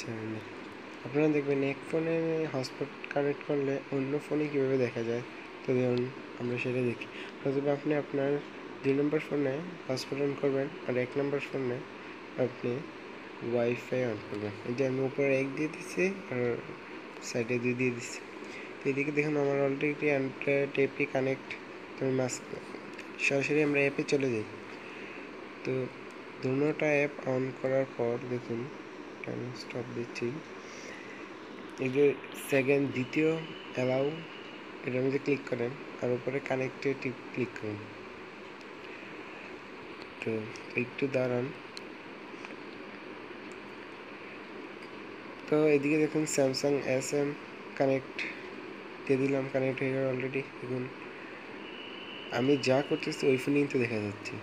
চ্যানেলে আপনারা দেখবেন এক ফোনে হটস্পট কানেক্ট করলে অন্য ফোনে কীভাবে দেখা যায়? তো ধরুন আমরা সেটা দেখি। প্রথমে আপনি আপনার দুই নম্বর ফোনে হটস্পট অন করবেন আর এক নম্বর ফোনে আপনি ওয়াইফাই অন করবেন। এই যে আমি উপরে এক দিয়ে দিচ্ছি আর সাইডে দুই দিয়ে দিচ্ছি। তো এদিকে দেখুন, আমার অলরেডি অ্যান্ড্রয়েড এপি কানেক্ট তো আমি মাস, সরাসরি আমরা অ্যাপে চলে যাই। তো দুটোটা অ্যাপ অন করার পর দেখুন আমি স্টপ দিচ্ছি। এই যে সেকেন্ড দ্বিতীয় অ্যালাউ এটার মধ্যে ক্লিক করেন আর উপরে কানেক্টে ক্লিক করুন। তো একটু দাঁড়ান। তো এদিকে দেখুন স্যামসাং এস এম কানেক্ট দিয়ে দিলাম কানেক্ট হয়ে গেল অলরেডি দেখুন, আমি যা করতেছি ওই ফোনেই তো দেখা যাচ্ছে।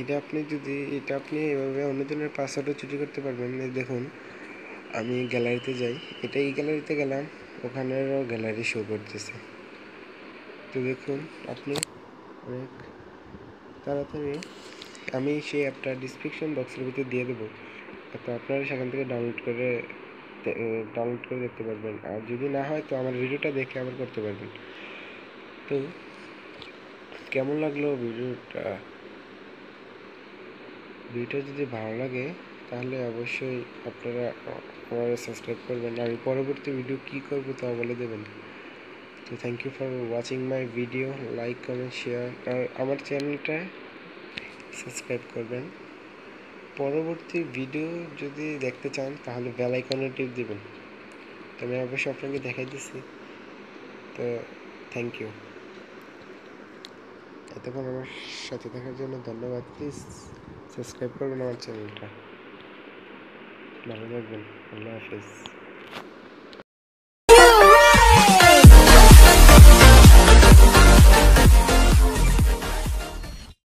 এটা আপনি যদি, এটা আপনি এভাবে অন্যজনের পাসওয়ার্ডও চুরি করতে পারবেন। দেখুন, আমি গ্যালারিতে যাই। এটা এই গ্যালারিতে গেলাম, ওখানেরও গ্যালারি শো করতেছে। তো দেখুন, আপনি অনেক তাড়াতাড়ি আমি সেই অ্যাপটা ডিসক্রিপশন বক্সের ভিতরে দিয়ে দেবো। তো আপনারা সেখান থেকে ডাউনলোড করে ডাউনলোড করে দেখতে পারবেন। আর যদি না হয়, তো আমার ভিডিওটা দেখে আবার করতে পারবেন। তো কেমন লাগল ভিডিওটা? ভিডিওটা যদি ভালো লাগে, তাহলে অবশ্যই আপনারা সাবস্ক্রাইব করবেন। আর পরবর্তী ভিডিও কী করব তা বলে দেবেন। তো thank you for watching my video like comment share আর আমার চ্যানেলটা সাবস্ক্রাইব করবেন। পরবর্তী ভিডিও যদি দেখতে চান, তাহলে বেল টিপ দেবেন। তো আমি অবশ্যই আপনাকে দেখাই দিচ্ছি। তো থ্যাংক ইউ এতক্ষণ আমার সাথে থাকার জন্য ধন্যবাদ। প্লিজ সাবস্ক্রাইব করবেন আমার চ্যানেলটা ভালো থাকবেন আল্লাহ হাফিজ